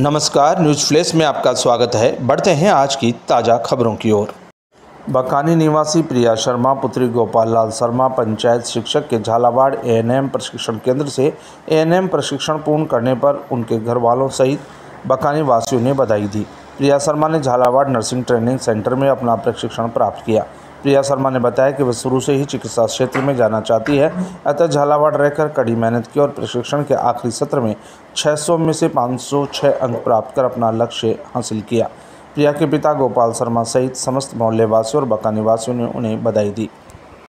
नमस्कार, news flash में आपका स्वागत है। बढ़ते हैं आज की ताज़ा खबरों की ओर। बकानी निवासी प्रिया शर्मा, पुत्री गोपाल लाल शर्मा, पंचायत शिक्षक के झालावाड़ एएनएम प्रशिक्षण केंद्र से एएनएम प्रशिक्षण पूर्ण करने पर उनके घर वालों सहित बकानी वासियों ने बधाई दी। प्रिया शर्मा ने झालावाड़ नर्सिंग ट्रेनिंग सेंटर में अपना प्रशिक्षण प्राप्त किया। प्रिया शर्मा ने बताया कि वह शुरू से ही चिकित्सा क्षेत्र में जाना चाहती है, अतः झालावाड़ रहकर कड़ी मेहनत की और प्रशिक्षण के आखिरी सत्र में 600 में से 506 अंक प्राप्त कर अपना लक्ष्य हासिल किया। प्रिया के पिता गोपाल शर्मा सहित समस्त मोहल्ले वासियों और बका निवासियों ने उन्हें बधाई दी।